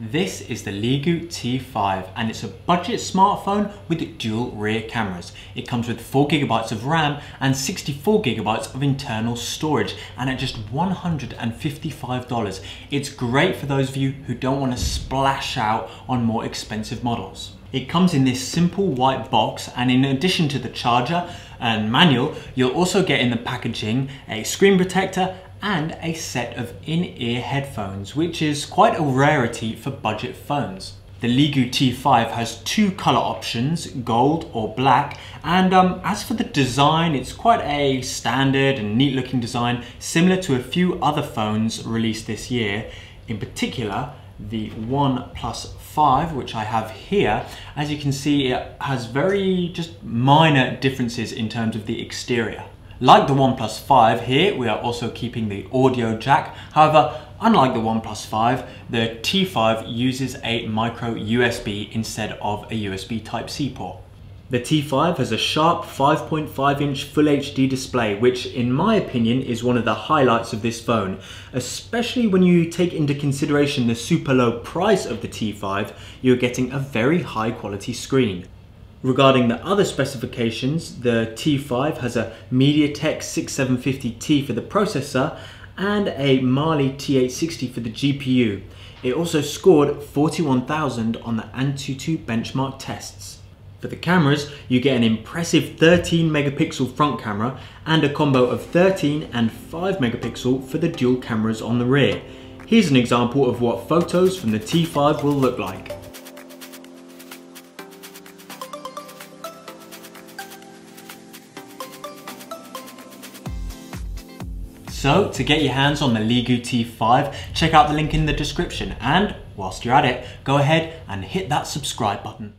This is the Leagoo T5 and it's a budget smartphone with dual rear cameras. It comes with 4GB of RAM and 64GB of internal storage and at just $155. It's great for those of you who don't want to splash out on more expensive models. It comes in this simple white box and in addition to the charger and manual, you'll also get in the packaging a screen protector and a set of in-ear headphones, which is quite a rarity for budget phones. The Leagoo T5 has two color options, gold or black, and um, as for the design, it's quite a standard and neat looking design, similar to a few other phones released this year. In particular, the OnePlus 5, which I have here, as you can see, it has very just minor differences in terms of the exterior. Like the OnePlus 5 here, we are also keeping the audio jack. However, unlike the OnePlus 5, the T5 uses a micro USB instead of a USB Type-C port. The T5 has a sharp 5.5 inch Full HD display, which in my opinion is one of the highlights of this phone, especially when you take into consideration the super low price of the T5, you're getting a very high quality screen. Regarding the other specifications, the T5 has a MediaTek 6750T for the processor and a Mali T860 for the GPU. It also scored 41,000 on the Antutu benchmark tests. For the cameras, you get an impressive 13 megapixel front camera and a combo of 13 and 5 megapixel for the dual cameras on the rear. Here's an example of what photos from the T5 will look like. So to get your hands on the Leagoo T5, check out the link in the description and whilst you're at it, go ahead and hit that subscribe button.